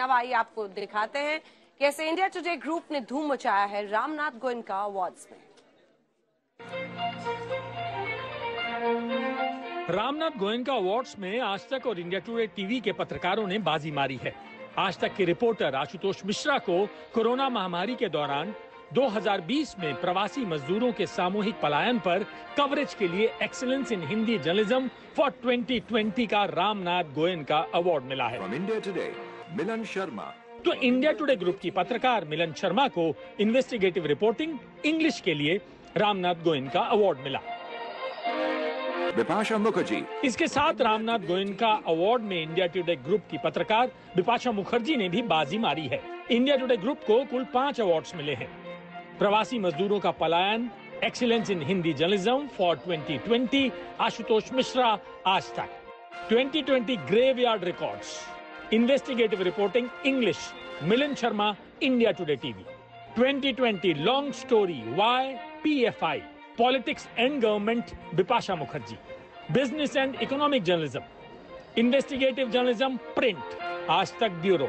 आइए आपको दिखाते हैं कैसे इंडिया टुडे ग्रुप ने धूम मचाया है रामनाथ गोयनका अवार्ड्स में। रामनाथ गोयनका अवार्ड्स में आज तक और इंडिया टुडे टीवी के पत्रकारों ने बाजी मारी है। आज तक के रिपोर्टर आशुतोष मिश्रा को कोरोना महामारी के दौरान 2020 में प्रवासी मजदूरों के सामूहिक पलायन पर कवरेज के लिए excellence in Hindi journalism for 2020 का रामनाथ गोयन का अवार्ड मिला है। From India Today, Milan Sharma. तो इंडिया टुडे ग्रुप की पत्रकार मिलन शर्मा को इन्वेस्टिगेटिव रिपोर्टिंग इंग्लिश के लिए रामनाथ गोयन का अवार्ड मिला। Bipasha मुखर्जी। इसके साथ रामनाथ गोयनका अवार्ड में इंडिया टुडे ग्रुप की पत्रकार बिपाशा मुखर्जी ने भी बाजी मारी है। इंडिया टुडे ग्रुप को कुल पाँच अवार्ड मिले हैं। प्रवासी मजदूरों का पलायन excellence in Hindi journalism for 2020 Ashutosh Mishra, Aaj Tak. 2020 graveyard records investigative reporting English Milan Sharma India Today TV 2020 long story why PFI politics and government Bipasha Mukherjee business and economic journalism investigative journalism print Aaj Tak bureau